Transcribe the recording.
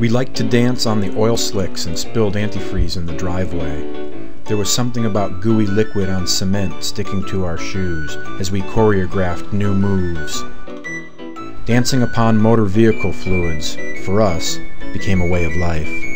We liked to dance on the oil slicks and spilled antifreeze in the driveway. There was something about gooey liquid on cement sticking to our shoes as we choreographed new moves. Dancing upon motor vehicle fluids, for us, became a way of life.